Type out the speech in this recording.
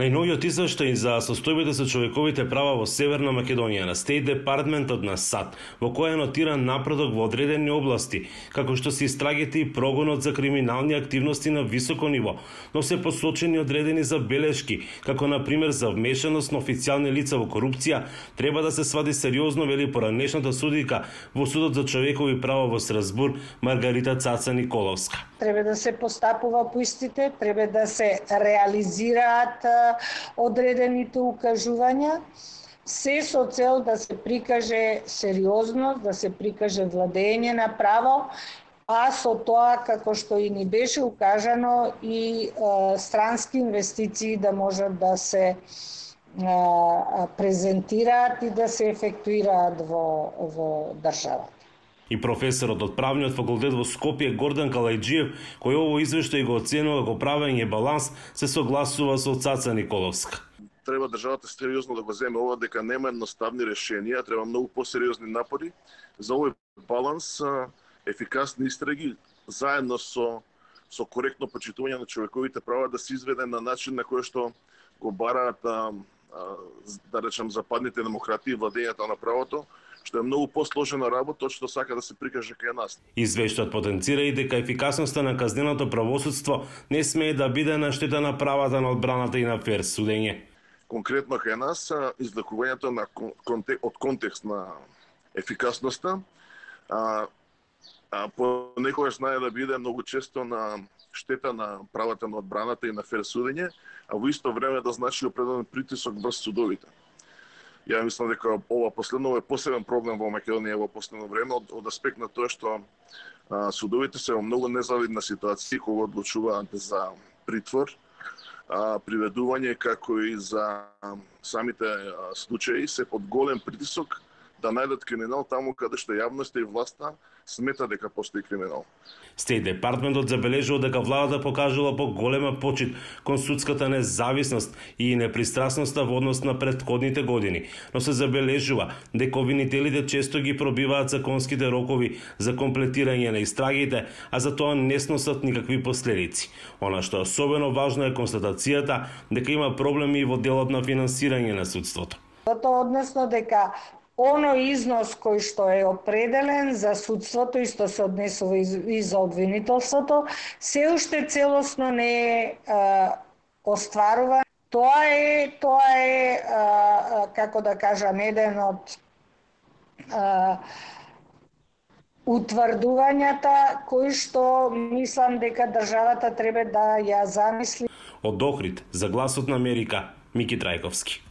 Најновиот извештај за состојбите со човековите права во Северна Македонија на Стейт Департментот на САД, во која е нотиран напредок во одредени области, како што се истрагите и прогонот за криминални активности на високо ниво, но се посочени одредени забелешки, како на пример за вмешаност на официјални лица во корупција, треба да се свади сериозно, вели поранешната судика во Судот за човекови права во Сразбур Маргарита Цаца Николовска. Треба да се постапува по истите, треба да се реализираат одредените укажувања, се со цел да се прикаже сериозност, да се прикаже владење на право, а со тоа, како што и ни беше укажано, и е, странски инвестиции да можат да се е, презентираат и да се ефектуираат во, во државата. И професорот од правниот факултет во Скопје Гордан Калајджиев, кој ово извештај го оценува како правење баланс, се согласува со Цаца Николовска. Треба државата сериозно да го земе ова дека нема едноставни решенија, треба многу посериозни напори за овој баланс, ефикасни истраги заедно со со коректно почитување на човековите права да се изведе на начин на кој што го бараат да речем западните демократии владењето на правото што е многу посложена работа од што сака да се прикаже кај нас. Извештајот потенцира и дека ефикасноста на казненото правосудство не смее да биде на штета на правата на одбраната и на фер судење. Конкретно кај нас излекувањето на од контекст на ефикасноста а, а понекогаш знае да биде многу често на штета на правата на одбраната и на фер судење, а во исто време да значи определен притисок врз судовите. Ја мислам дека ова последно е посебен проблем во Македонија во последно време од, од аспект на тоа што а, судовите се во многу незавидна ситуација кога одлучуваат за притвор, а, приведување како и за самите а, случаи се под голем притисок да најдат криминал таму каде што јавноста и власта смета дека постои криминал. Стеј департментот забележува дека владата покажала голема почит кон судската независност и непристрасноста во однос на предходните години, но се забележува дека обвинителите често ги пробиваат законските рокови за комплетирање на истрагите, а за тоа не сносат никакви последици. Она што е особено важно е констатацијата дека има проблеми и во делот на финансирање на судството. Тоа односно дека оној износ кој што е определен за судството, што се однесува и за обвинителството, се уште целосно не е остварува. Тоа е, тоа е, а, како да кажам, еден од а, утврдувањата кои што мислам дека државата треба да ја замисли. Од Охрид, за гласот на Америка, Мики Трајковски.